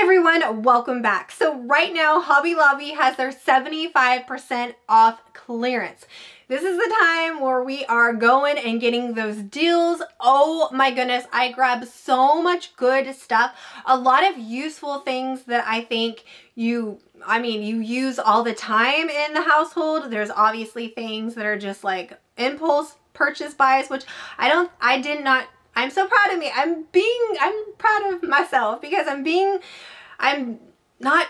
everyone, welcome back. So right now, Hobby Lobby has their 75% off clearance. This is the time where we are going and getting those deals. Oh my goodness, I grabbed so much good stuff. A lot of useful things that I think you, I mean, you use all the time in the household. There's obviously things that are just like impulse purchase buys, which I don't, I did not I'm so proud of me. I'm being, I'm proud of myself because I'm being, I'm not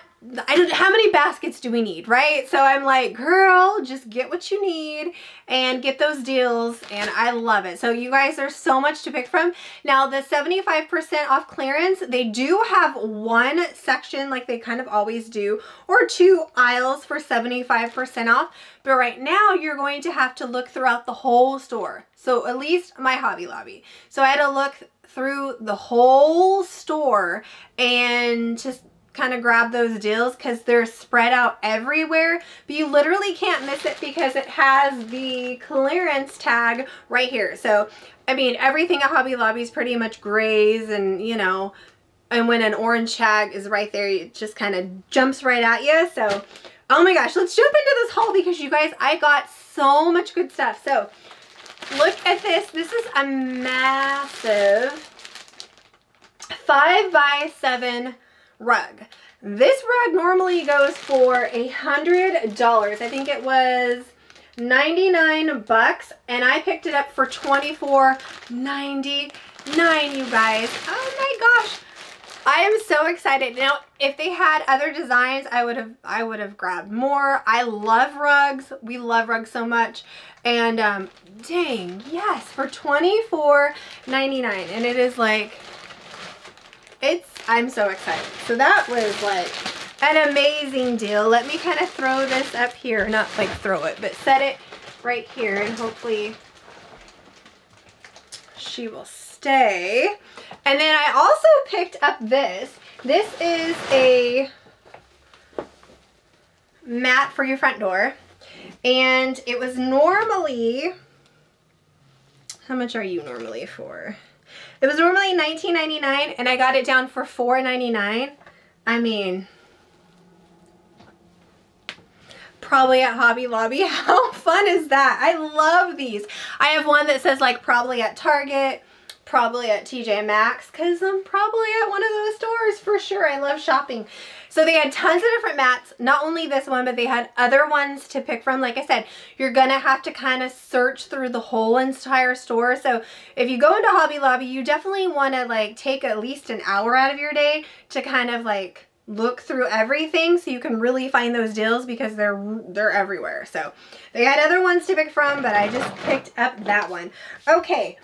I don't how many baskets do we need, right? So I'm like, girl, just get what you need and get those deals and I love it. So you guys there's so much to pick from. Now the 75% off clearance, they do have one section like they kind of always do or two aisles for 75% off. But right now you're going to have to look throughout the whole store. So at least my Hobby Lobby. So I had to look through the whole store and just kind of grab those deals because they're spread out everywhere but you literally can't miss it because it has the clearance tag right here. So I mean everything at Hobby Lobby is pretty much grays and you know and when an orange tag is right there it just kind of jumps right at you so oh my gosh let's jump into this haul because you guys I got so much good stuff. So look at this. This is a massive five by seven rug. This rug normally goes for a hundred dollars. I think it was 99 bucks and I picked it up for 24.99 you guys. Oh my gosh. I am so excited. Now, if they had other designs, I would have I would have grabbed more. I love rugs. We love rugs so much. And um dang, yes, for $24.99 and it is like it's, I'm so excited. So that was like an amazing deal. Let me kind of throw this up here. Not like throw it, but set it right here and hopefully she will stay. And then I also picked up this. This is a mat for your front door. And it was normally, how much are you normally for? It was normally $19.99 and I got it down for $4.99. I mean, probably at Hobby Lobby. How fun is that? I love these. I have one that says like probably at Target probably at TJ Maxx because I'm probably at one of those stores for sure. I love shopping. So they had tons of different mats, not only this one, but they had other ones to pick from. Like I said, you're gonna have to kind of search through the whole entire store. So if you go into Hobby Lobby, you definitely wanna like take at least an hour out of your day to kind of like look through everything so you can really find those deals because they're they're everywhere. So they had other ones to pick from, but I just picked up that one. Okay,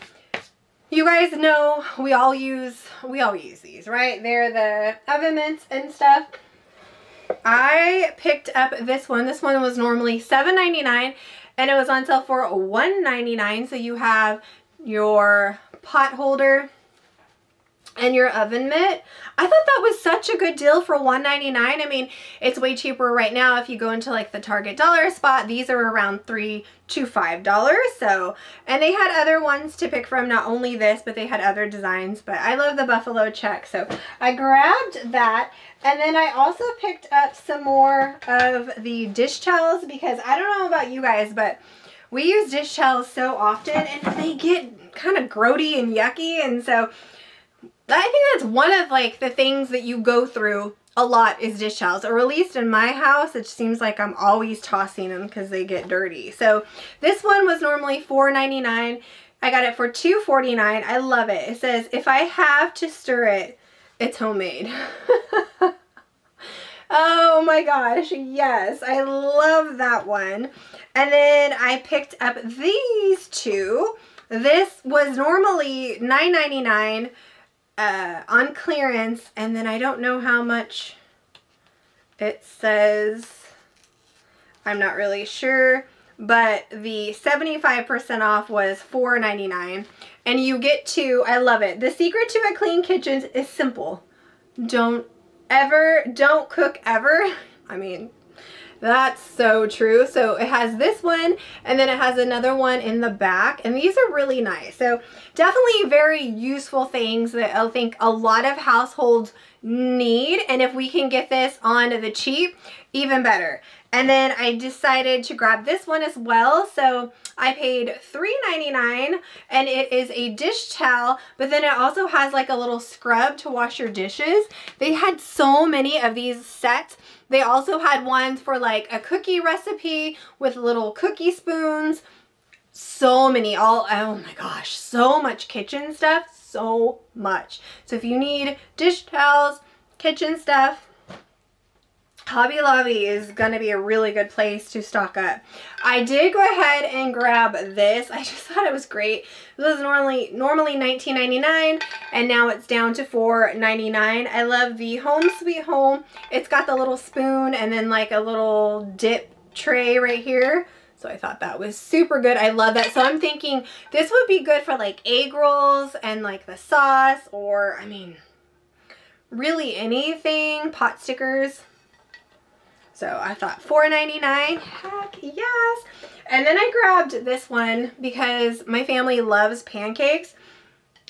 you guys know we all use, we all use these, right? They're the oven mints and stuff. I picked up this one. This one was normally $7.99 and it was on sale for $1.99. So you have your pot holder and your oven mitt. I thought that was such a good deal for $1.99. I mean, it's way cheaper right now if you go into like the Target dollar spot. These are around 3 to $5. So, and they had other ones to pick from, not only this, but they had other designs. But I love the buffalo check. So I grabbed that. And then I also picked up some more of the dish towels because I don't know about you guys, but we use dish towels so often and they get kind of grody and yucky. And so I think that's one of like the things that you go through a lot is dish towels or at least in my house it seems like I'm always tossing them because they get dirty. So this one was normally $4.99 I got it for $2.49 I love it. It says if I have to stir it it's homemade. Oh my gosh yes I love that one. And then I picked up these two. This was normally $9.99 uh, on clearance and then I don't know how much it says. I'm not really sure but the 75% off was $4.99 and you get to, I love it. The secret to a clean kitchen is simple. Don't ever, don't cook ever. I mean, that's so true. So it has this one and then it has another one in the back and these are really nice. So definitely very useful things that I think a lot of households need. And if we can get this on the cheap, even better. And then I decided to grab this one as well. So I paid $3.99 and it is a dish towel, but then it also has like a little scrub to wash your dishes. They had so many of these sets. They also had ones for like a cookie recipe with little cookie spoons. So many, all, oh my gosh, so much kitchen stuff, so much. So if you need dish towels, kitchen stuff, Hobby Lobby is going to be a really good place to stock up. I did go ahead and grab this. I just thought it was great. This was normally normally $19.99 and now it's down to $4.99. I love the Home Sweet Home. It's got the little spoon and then like a little dip tray right here. So I thought that was super good. I love that. So I'm thinking this would be good for like egg rolls and like the sauce or, I mean, really anything. Pot stickers. So I thought $4.99, heck yes. And then I grabbed this one because my family loves pancakes.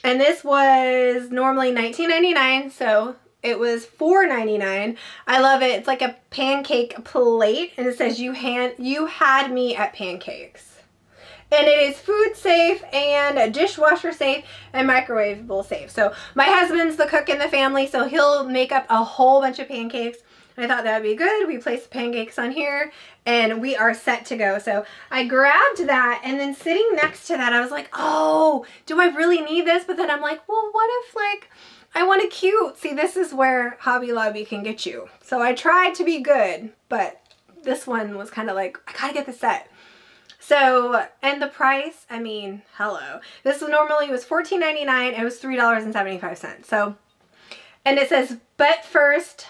And this was normally $19.99, so it was $4.99. I love it. It's like a pancake plate and it says you hand you had me at pancakes. And it is food safe and dishwasher safe and microwavable safe. So my husband's the cook in the family, so he'll make up a whole bunch of pancakes I thought that would be good. We placed pancakes on here and we are set to go. So I grabbed that and then sitting next to that, I was like, oh, do I really need this? But then I'm like, well, what if like I want a cute? See, this is where Hobby Lobby can get you. So I tried to be good, but this one was kind of like, I gotta get the set. So, and the price, I mean, hello. This normally was $14.99. It was $3.75. So, and it says, but first,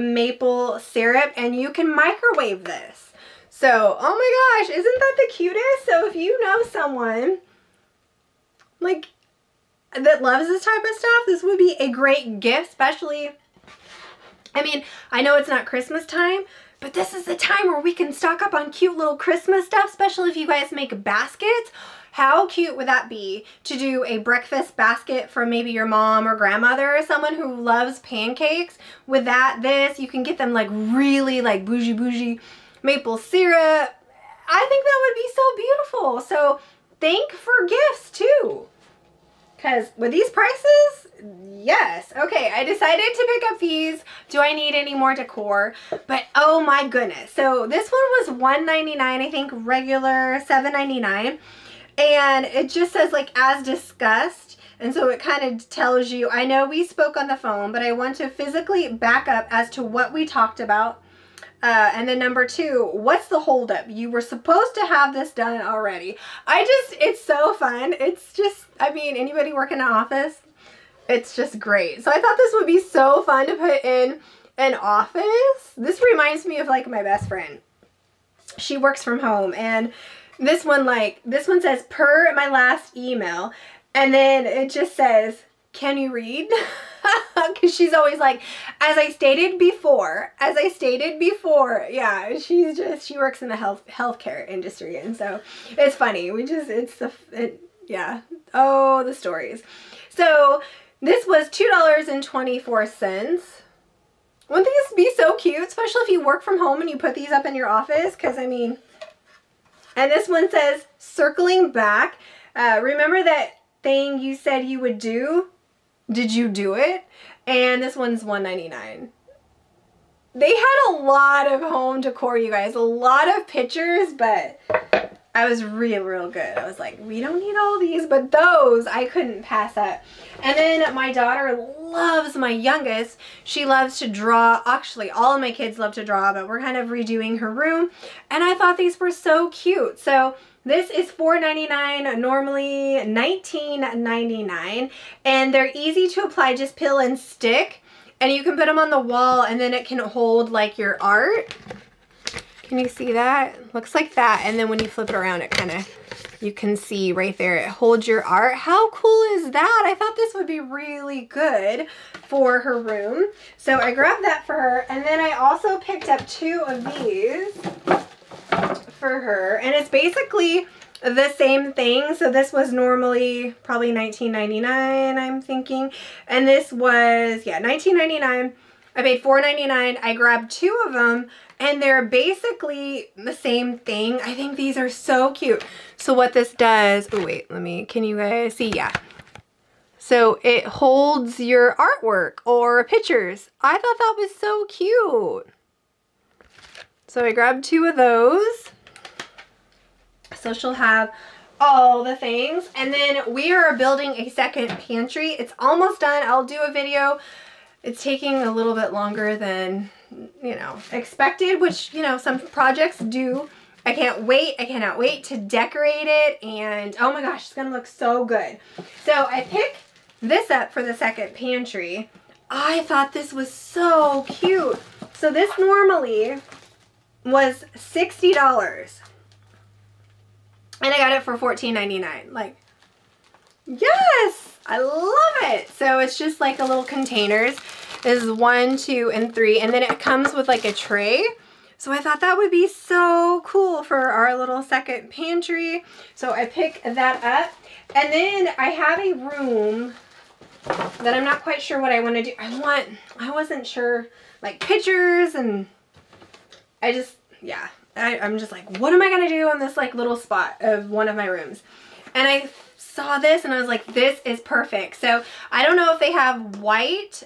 maple syrup and you can microwave this. So, oh my gosh, isn't that the cutest? So if you know someone like that loves this type of stuff, this would be a great gift, especially, I mean, I know it's not Christmas time, but this is the time where we can stock up on cute little Christmas stuff, especially if you guys make baskets how cute would that be to do a breakfast basket for maybe your mom or grandmother or someone who loves pancakes? With that, this, you can get them like really like bougie bougie maple syrup. I think that would be so beautiful. So thank for gifts too. Because with these prices, yes. Okay, I decided to pick up these. Do I need any more decor? But oh my goodness. So this one was $1.99, I think regular $7.99 and it just says like as discussed and so it kind of tells you I know we spoke on the phone but I want to physically back up as to what we talked about uh, and then number two, what's the holdup? You were supposed to have this done already. I just, it's so fun. It's just, I mean, anybody working in an office, it's just great. So I thought this would be so fun to put in an office. This reminds me of like my best friend. She works from home and this one like, this one says per my last email. And then it just says, can you read? Because she's always like, as I stated before, as I stated before, yeah, she's just, she works in the health healthcare industry. And so it's funny. We just, it's the, it, yeah. Oh, the stories. So this was $2.24. Wouldn't these be so cute? Especially if you work from home and you put these up in your office. Because, I mean, and this one says, circling back. Uh, remember that thing you said you would do? Did you do it? And this one's $1.99. They had a lot of home decor, you guys. A lot of pictures, but I was real, real good. I was like, we don't need all these, but those I couldn't pass up. And then my daughter loves, my youngest, she loves to draw. Actually, all of my kids love to draw, but we're kind of redoing her room. And I thought these were so cute. So this is $4.99, normally $19.99. And they're easy to apply, just peel and stick. And you can put them on the wall and then it can hold like your art. Can you see that? Looks like that. And then when you flip it around, it kind of, you can see right there, it holds your art. How cool is that? I thought this would be really good for her room. So I grabbed that for her. And then I also picked up two of these for her. And it's basically the same thing. So this was normally probably $19.99, I'm thinking. And this was, yeah, $19.99. I paid $4.99. I grabbed two of them and they're basically the same thing. I think these are so cute. So what this does, oh wait, let me, can you guys see? Yeah. So it holds your artwork or pictures. I thought that was so cute. So I grabbed two of those. So she'll have all the things. And then we are building a second pantry. It's almost done. I'll do a video. It's taking a little bit longer than, you know, expected, which, you know, some projects do. I can't wait. I cannot wait to decorate it. And oh my gosh, it's going to look so good. So I picked this up for the second pantry. I thought this was so cute. So this normally was $60. And I got it for $14.99. Like, yes! I love it! So it's just like a little containers. This is one, two, and three. And then it comes with like a tray. So I thought that would be so cool for our little second pantry. So I pick that up. And then I have a room that I'm not quite sure what I want to do. I want, I wasn't sure, like pictures and I just, yeah. I, I'm just like, what am I going to do in this like little spot of one of my rooms? And I saw this and I was like, this is perfect. So I don't know if they have white,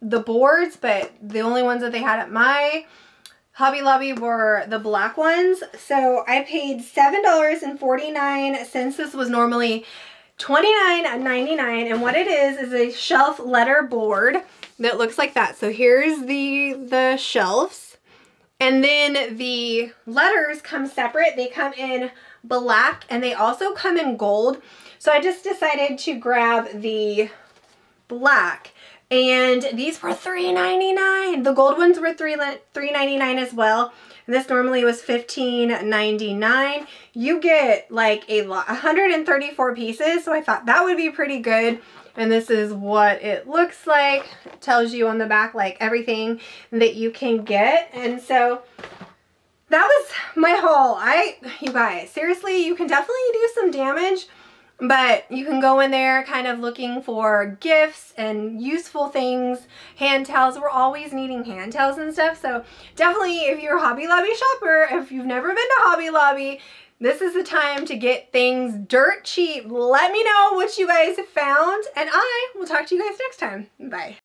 the boards, but the only ones that they had at my Hobby Lobby were the black ones. So I paid $7.49 this was normally $29.99 and what it is is a shelf letter board that looks like that. So here's the the shelves and then the letters come separate. They come in black and they also come in gold. So I just decided to grab the black and these were $3.99. The gold ones were $3.99 as well. And This normally was $15.99. You get like a lot, 134 pieces. So I thought that would be pretty good. And this is what it looks like. It tells you on the back like everything that you can get. And so that was my haul. I, you guys, seriously, you can definitely do some damage but you can go in there kind of looking for gifts and useful things, hand towels. We're always needing hand towels and stuff. So definitely if you're a Hobby Lobby shopper, if you've never been to Hobby Lobby, this is the time to get things dirt cheap. Let me know what you guys found and I will talk to you guys next time. Bye.